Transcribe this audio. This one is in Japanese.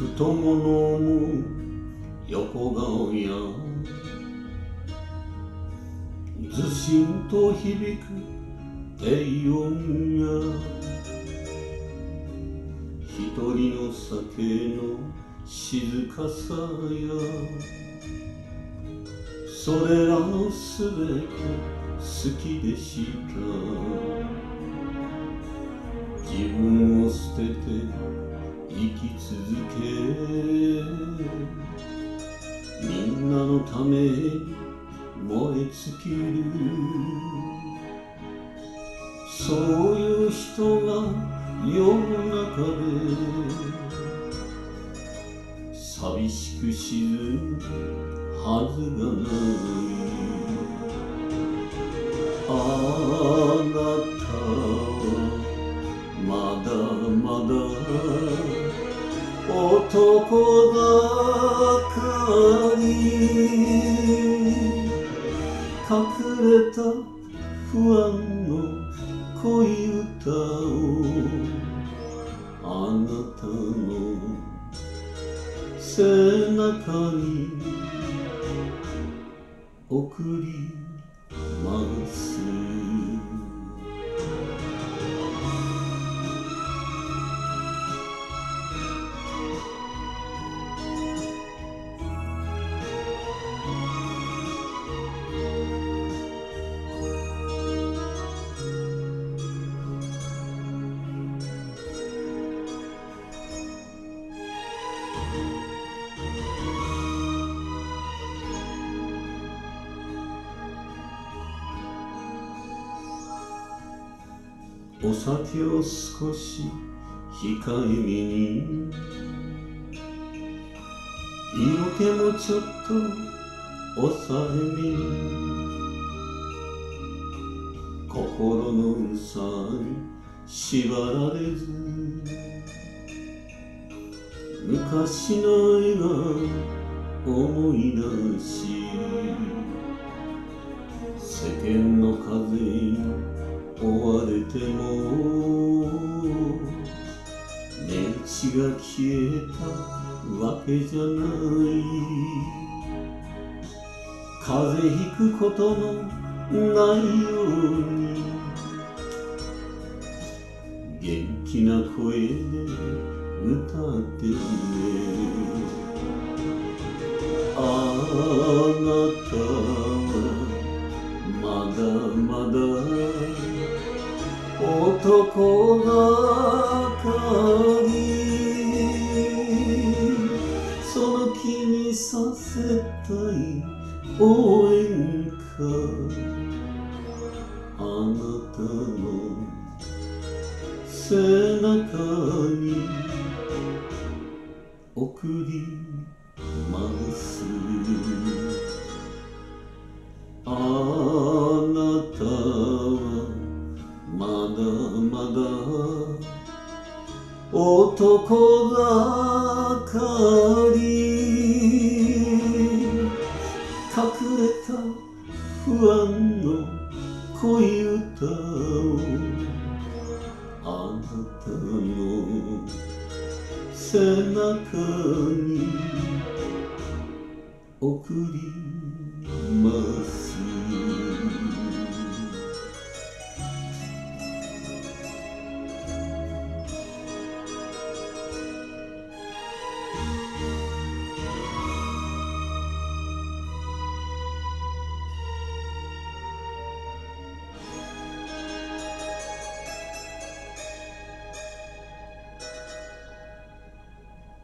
太もものも横顔や。ずしんと響く低音や一人の酒の静かさや。それらのすべて好きでした。自分を捨てて生き続けみんなのため燃え尽きるそういう人が世の中で寂しく沈むはずがない。あなたはまだまだ男ばかり隠れた不安の恋歌をあなたの背中に送りますお酒を少し控えめに色気もちょっと抑えめに心のうさに縛られず昔の笑顔思い出し世間の風に追われても熱が消えたわけじゃない。風邪ひくことのないように元気な声で歌ってねあなたはまだまだ男ばか。りその気にさせたい応援歌あなたの背中に送りますあなだ男ばかり。隠れた不安の恋歌をあなたの背中に送ります。